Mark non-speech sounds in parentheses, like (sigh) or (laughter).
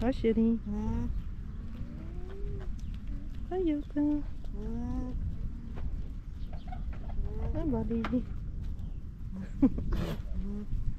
Hi, Shitty. Mm. Hi, Yoka. Mm. Hi, buddy. (laughs)